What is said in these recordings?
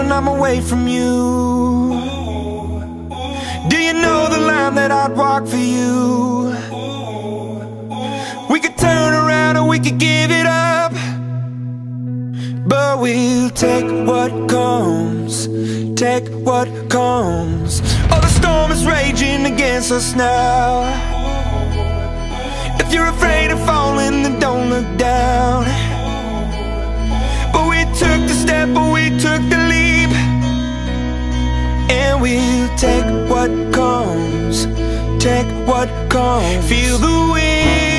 when I'm away from you? Do you know the line that I'd walk for you? We could turn around or we could give it up But we'll take what comes Take what comes Oh, the storm is raging against us now If you're afraid of falling, then don't look take what comes. Take what comes. Feel the wind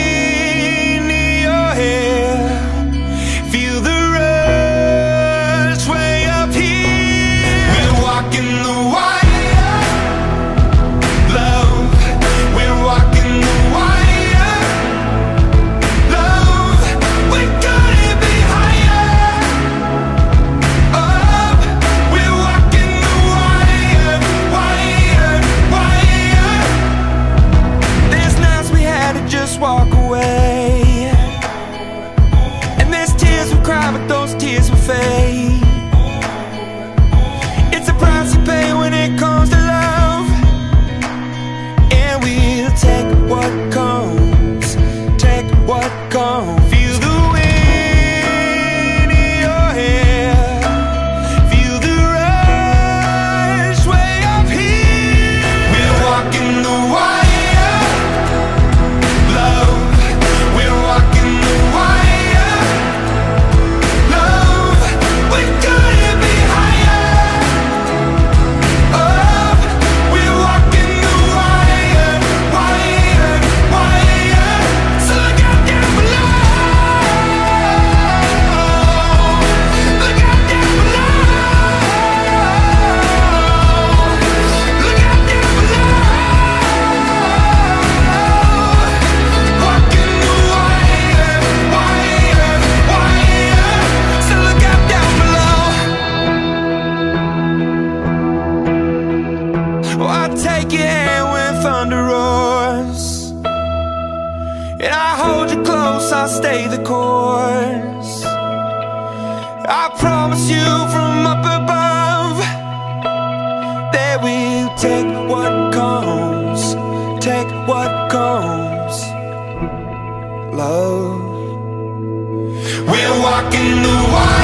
take your hand when thunder roars. And I hold you close, I stay the course. I promise you from up above That we'll take what comes Take what comes. Love. We're walking the wire